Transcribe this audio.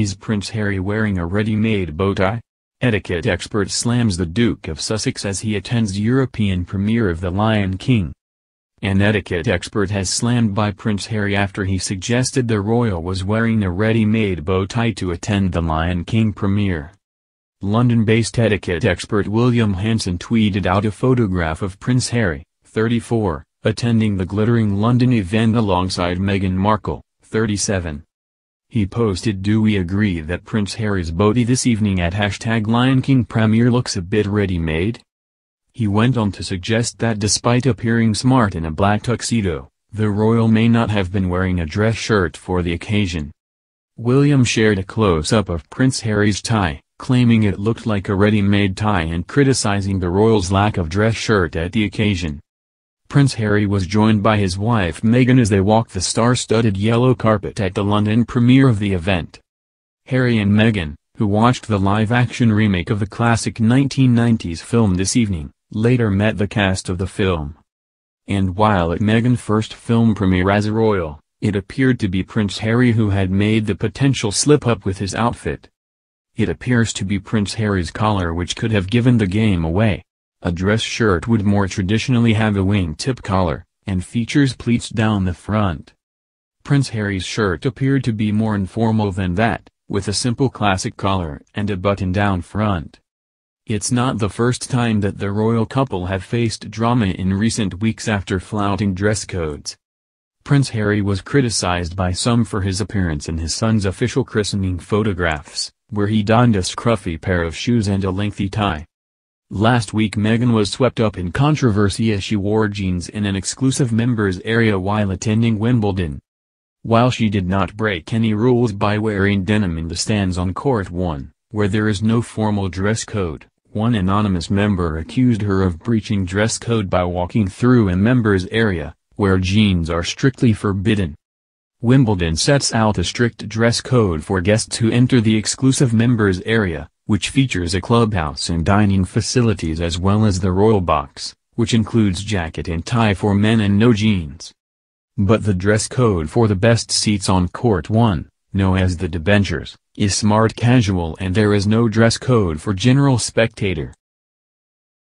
Is Prince Harry wearing a ready-made bow tie? Etiquette expert slams the Duke of Sussex as he attends European premiere of The Lion King. An etiquette expert has slammed by Prince Harry after he suggested the royal was wearing a ready-made bow tie to attend The Lion King premiere. London-based etiquette expert William Hanson tweeted out a photograph of Prince Harry, 34, attending the glittering London event alongside Meghan Markle, 37. He posted Do we agree that Prince Harry's booty this evening at hashtag Lion King premiere looks a bit ready-made? He went on to suggest that despite appearing smart in a black tuxedo, the royal may not have been wearing a dress shirt for the occasion. William shared a close-up of Prince Harry's tie, claiming it looked like a ready-made tie and criticizing the royal's lack of dress shirt at the occasion. Prince Harry was joined by his wife Meghan as they walked the star-studded yellow carpet at the London premiere of the event. Harry and Meghan, who watched the live-action remake of the classic 1990s film this evening, later met the cast of the film. And while at Meghan's first film premiere as a royal, it appeared to be Prince Harry who had made the potential slip-up with his outfit. It appears to be Prince Harry's collar which could have given the game away. A dress shirt would more traditionally have a wingtip collar, and features pleats down the front. Prince Harry's shirt appeared to be more informal than that, with a simple classic collar and a button-down front. It's not the first time that the royal couple have faced drama in recent weeks after flouting dress codes. Prince Harry was criticized by some for his appearance in his son's official christening photographs where he donned a scruffy pair of shoes and a lengthy tie. Last week Meghan was swept up in controversy as she wore jeans in an exclusive members area while attending Wimbledon. While she did not break any rules by wearing denim in the stands on Court 1, where there is no formal dress code, one anonymous member accused her of breaching dress code by walking through a members area, where jeans are strictly forbidden. Wimbledon sets out a strict dress code for guests who enter the exclusive members area, which features a clubhouse and dining facilities as well as the Royal Box, which includes jacket and tie for men and no jeans. But the dress code for the best seats on Court 1, known as the debentures, is smart casual and there is no dress code for general spectator.